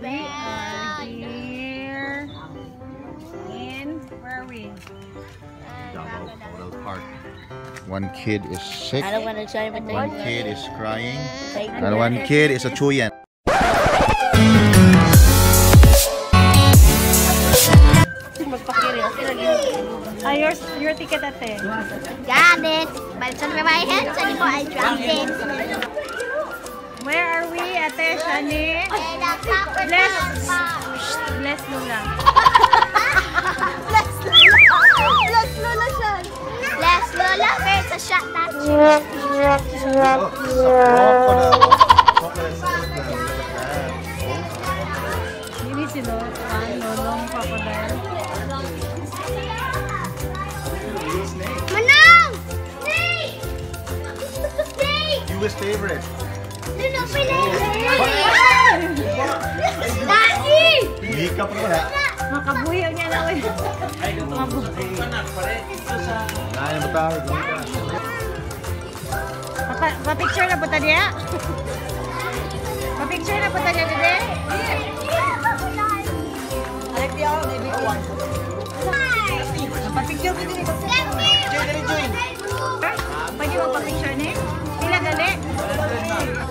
We are here in where are we? Davao Model Park. One kid is sick. I don't want to try my One thing. kid is crying. Take And one kid is a chuyan. Ah, your, your ticket ate. Got it. But sa my hands, and I dropped it. Where are we, ate Shani? Bless. Bless. Bless Lula. Bless Lola. Bless Lola siya. Bless Lola. Wait, sa shot that. Hindi si Lo. Ah, Lolong crocodile. Manang! Snake! Snake! Newest favorite. Lagi! Hikap na wala. Makabuhiyo niya na wala. Makabuhiyo. Ay, matawag. Pa-picture na po ta niya? Pa-picture na po ta niya, dede? Alek di ako, baby ko one. Pa-picture ko din. Joy, dali, Joy. Pwede magpa-picture ni? Sila, dali. Dali, dali.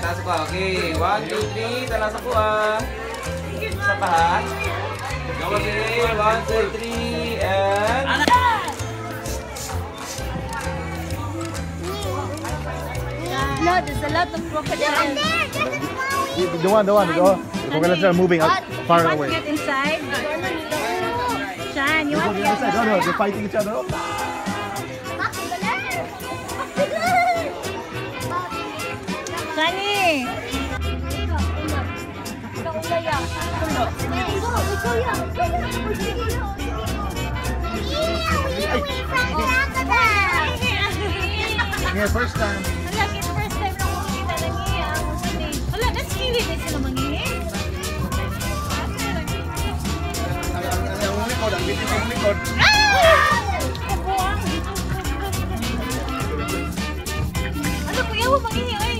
Taas ko. Okay, one, two, three, talas ako ah. Sa pahat. Okay, one, two, three, and... No, there's a lot of crocodiles. The one, the one. The crocodiles are moving out far away. get inside? Shan, you want to get side. No, no, they're fighting each other. Yeah, first time. Wala, first time. Ano po, yawa mangingi, oy.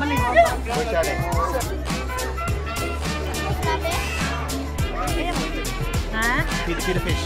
Feed, feed the fish.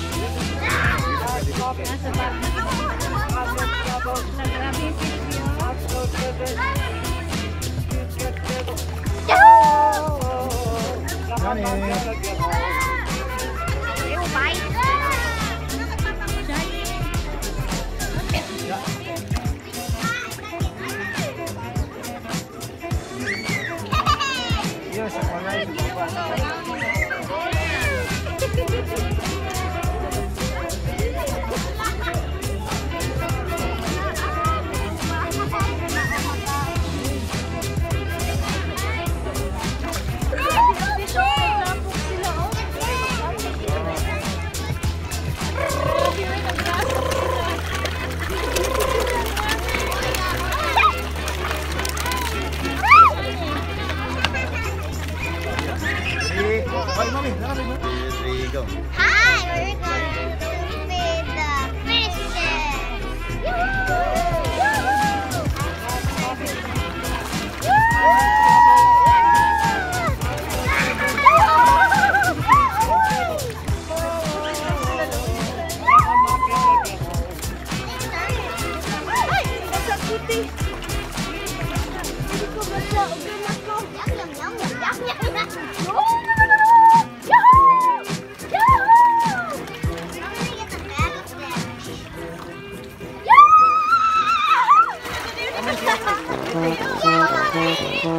How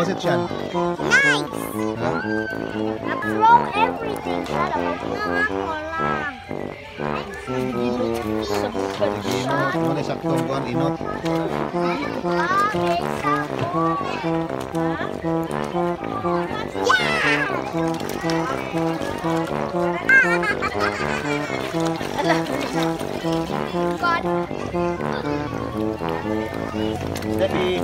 was it, Chan? Nice! Throw everything out of Inot, mo na saktong kuan inot. Steady.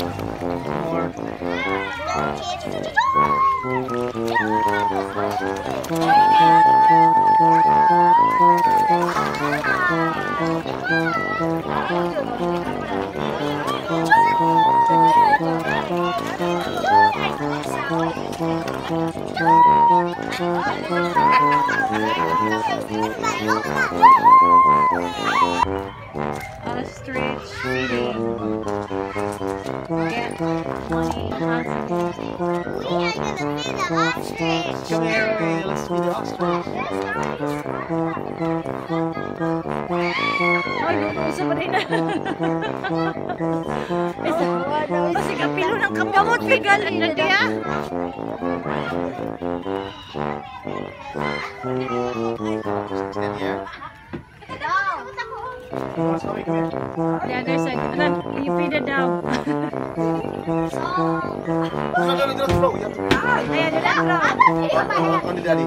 More. No, Ostrich feeding. Come here, let's see the ostrich. Here. What's going here? The other side. Ano, you feed it down. No, no, no, don't throw. You have to Ayan, yun lang. on, the daddy.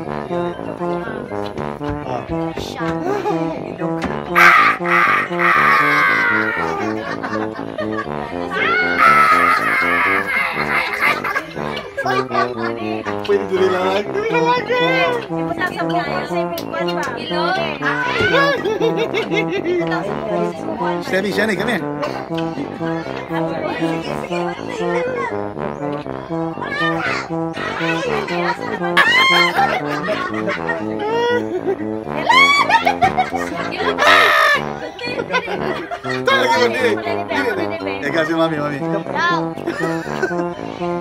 Ah. Pinggulin lagi. Lagi. Come here. Mami, mami.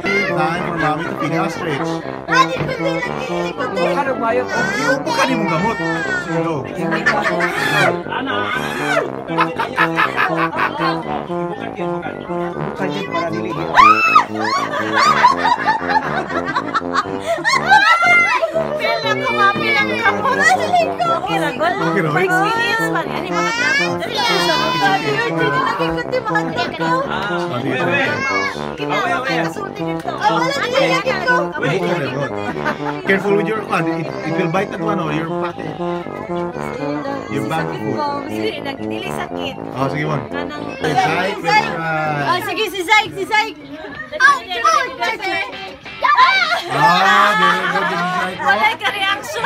Iya time for mommy to feed us rich. Adi, kunti lagi, kunti. Ano ba yun? Yung bukan yung gamot. Sulo. Anak. Bukan yun para nilihit. Pila ko ma, pila ka po. Nasilig ko. Kiragol. Breaks man. Ani mga dapat. Ko di makadra ko. Kinala ko. Oh, wala na yakit. Careful with your, one. it, it will bite at ano, your pocket. Yung bag of food. Sige, nagdili sakit. Oh, sige, one. Kanang... Zyke, Zyke. Oh, sige, si Zyke. Oh, oh, check it. Ah, very good. This is right, Wala bro. ka reaction.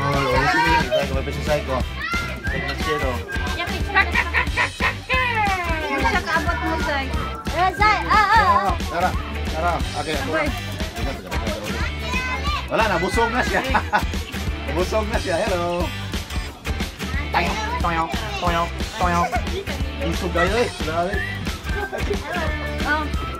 Oh, oh, sige. Zai, kumapit si ko. Take the. Hindi siya kaabot mo, Zaik. Razai, ah, ah, ah. Tara, tara. Okay, ako na. Wala na, busog na siya. busog na siya. Hello. Toyong, toyong, toyong, toyong. Isog kayo eh. Grabe. Oh.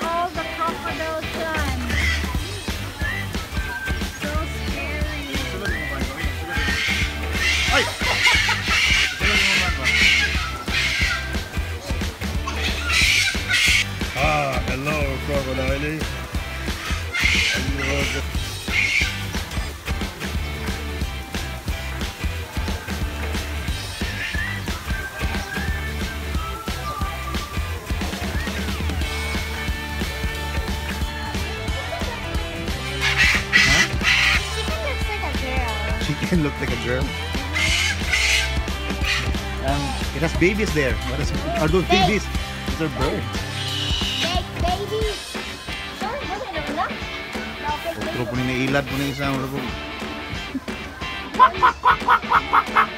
Hello. Chicken looks like a girl. Chicken look like a girl. Um, it has babies there. What is, are those babies? These are birds. Uro po ni nailad po ni isang uro po.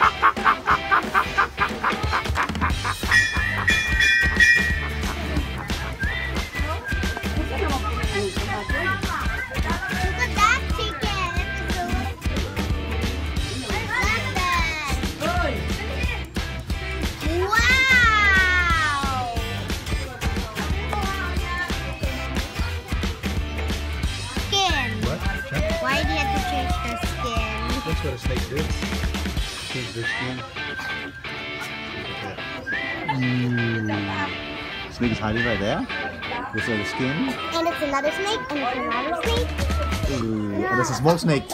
hiding right there. This is the skin. And it's another snake, and it's another snake. Ooh. And this is a small snake.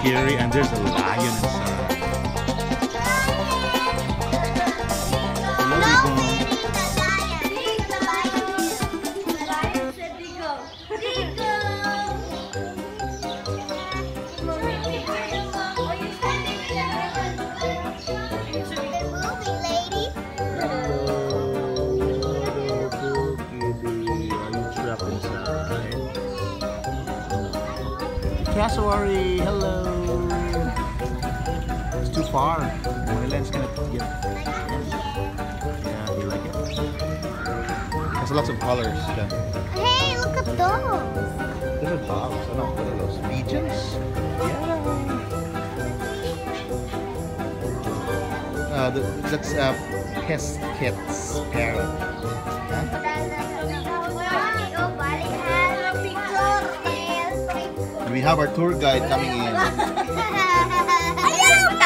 Scary and there's a lion inside. Cassowary, hello. Too far. My lens cannot get. Yeah, you like it? There's lots of colors. Yeah. Hey, look at those. Those are dogs. I don't know what are those. Pigeons? Yeah. Uh, the, that's uh, pest cats parrot. Huh? We have our tour guide coming in.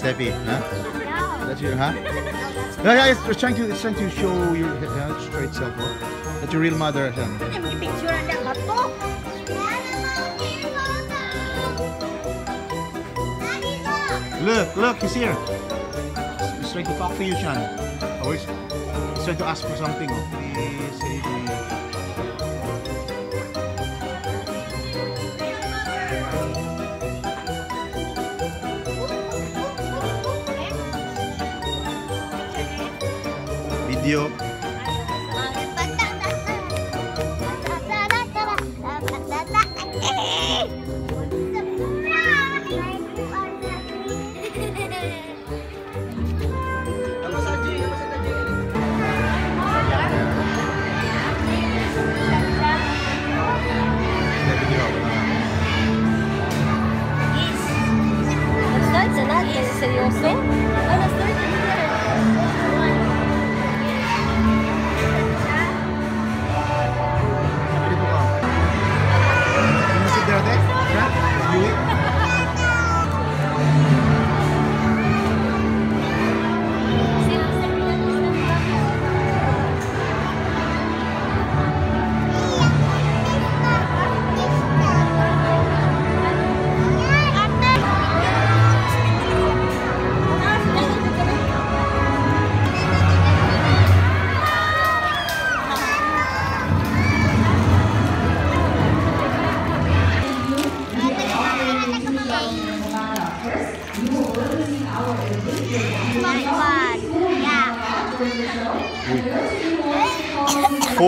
Steffie, huh? No. That's your, huh? Yeah, yeah, it's, it's trying to, it's trying to show your uh, straight self. oh. That's your real mother, son. Look, look, he's here. He's trying to talk to you, Sean. Oh, he's, he's trying to ask for something. Oh. Please 有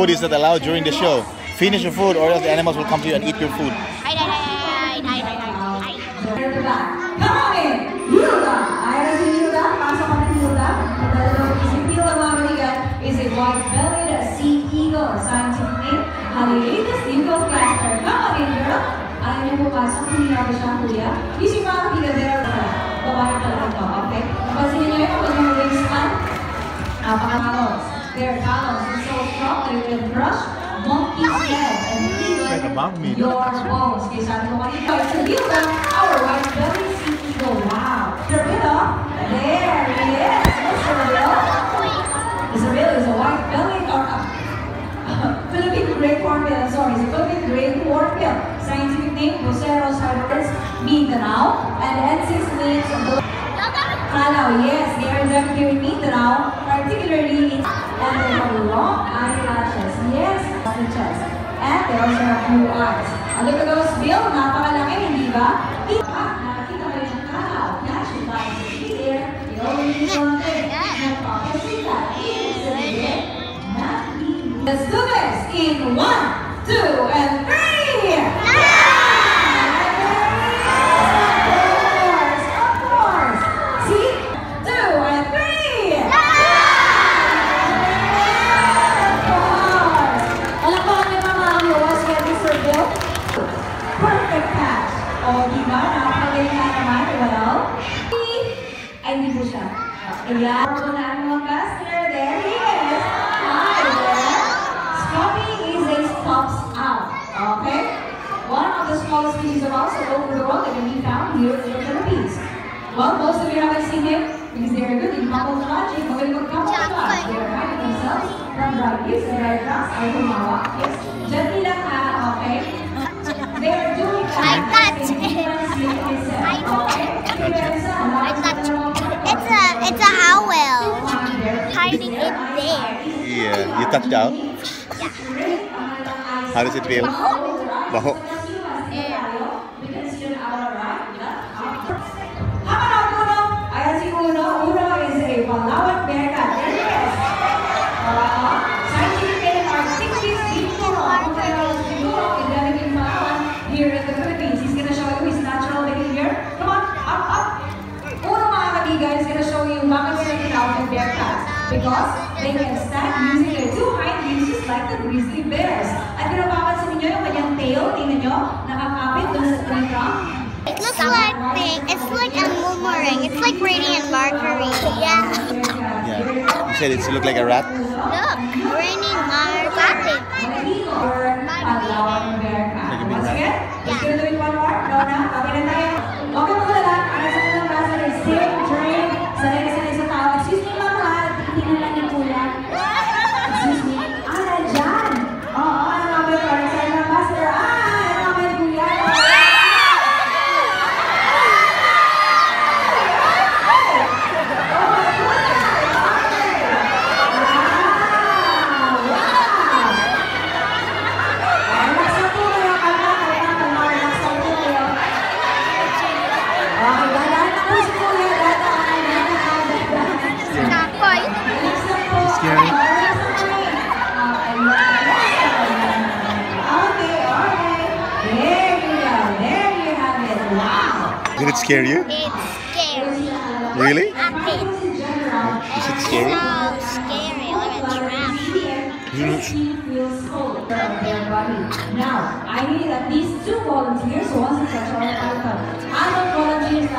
food is not allowed during the show. Finish your food or else the animals will come to you and eat your food. is a white-bellied sea eagle, scientific name. Eagle. Come on in, girl. Their talons are so strong that it will crush monkey's head and even Right above me. your bones. Kaya sabi ko kanina, it's a deal with our white belly sea eagle. Wow. Mr. Bill, there he is. Mr. Bill. Mr. Bill is a white belly or a Philippine gray hornbill. I'm sorry, it's a Philippine gray hornbill. Scientific name, Buceros hybridis Mindanao. And N6 means the yes, they are done here in Mindanao, particularly in and they long eyelashes. Yes, the chest. And they also have blue eyes. And look at those bill, napakalaki, hindi ba? Nakakita kayo ng. Yan, she flies in the only thing. Nagpapasita. Ibig sabihin, nakikita. Let's do this in one, two, and three! Mga customer. There he is. Hi is a. Okay? One of the smallest species of all over the world that can be found here in the Philippines. Well, most of you haven't seen him because they are good in camouflage. Magaling mag-camouflage. They are hiding themselves from. Yes, okay? They It's a it's owl hiding in there. Yeah, you touched out. Yeah. How does it feel? Baho. How about Uno? Ayan si Uno. Uno is a Palawan Bearcat. There he is. Uh, scientific name are Arctictis binturong. Kung kayo alam si Binturo, endemic in Palawan here in the Philippines. He's gonna show you his natural behavior. Come on, up, up. Uno mga kaibigan is gonna show you bakit sila tinawag ng Bearcats. Because they can stand using their two hind legs just like the grizzly bears. At kung napapansin niyo yung kanyang tail, tingnan niyo, nakakapit doon sa trunk. It looks like thing. It's like a boomerang. It's like radiant Mercury. Yeah. Yeah. You said it looked like a rat? Look, radiant Mercury. Once again, let's do it one more. Nona, okay na tayo. Scare you? It's scary. Really? A bit. Is it scary? So scary. Like a giraffe. feels cold from their. Now, I need at least two volunteers who wants to touch our python. Anong volunteers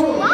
it.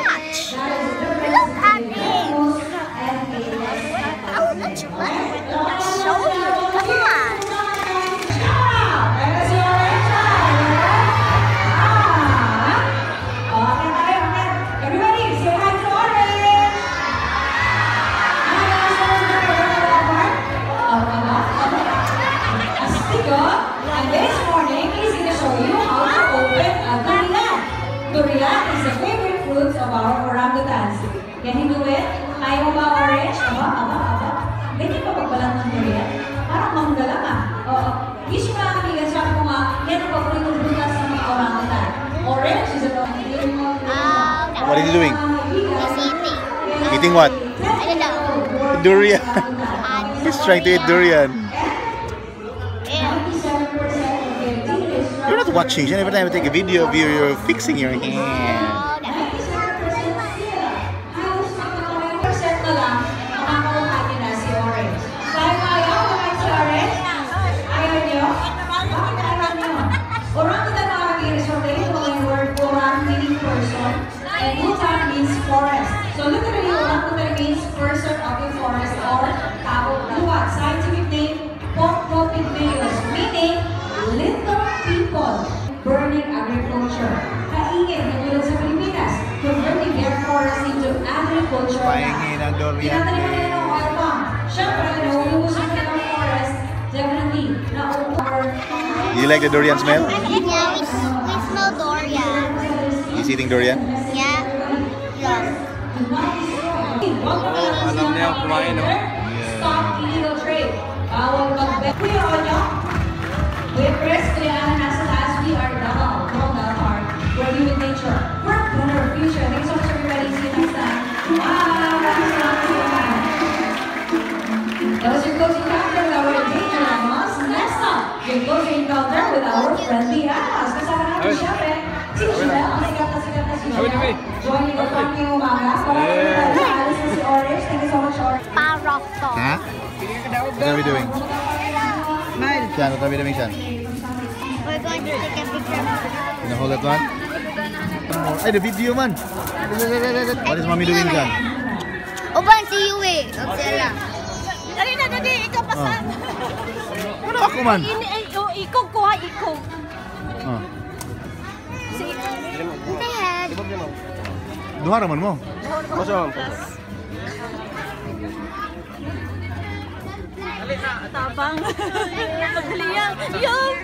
Durian. He's trying to eat durian. You're not watching. Every time I take a video of you, you're fixing your hand. Agriculture. Pahingi ng durian, Tinatanim nila ng oil palm. Siyempre, nauubusan nila ng forest, definitely, nauubos. You like the durian smell? Yeah, we, we smell durian. He's eating durian? Yeah. Yeah. Oh, alam niya ang kumain, no? Stop illegal trade. Bawal mag-bet. Kuya Onyo, with Chris, Kuya nasa taas, we are Davao, Tonga Park, ready with nature. For a better future. Thanks so much, everybody. See you next time. Bye! Maraming salamat sa inyo. That was your closing encounter with our. Next up, your closing encounter with our friendly animals. Kasama natin siyempre, si Michelle, ang sikat na sikat na si Michelle. Joining us from ngayong umaga. Para sa alis na si Orange. Thank you so much, Orange. Parokto. Huh? What are we doing? Shan, what are we doing, Shan? We're going to take a picture. Can you hold that one? Ay, the video man! What is mommy doing, Shan? Uban si Yui. Godzilla. Ay na, dali, ikaw pa sa... Ano ako man? Ini, ay, oh, ikaw kuha, ikaw. Oh. The head. Duha raman mo. Tabang. Madali yan. Yung,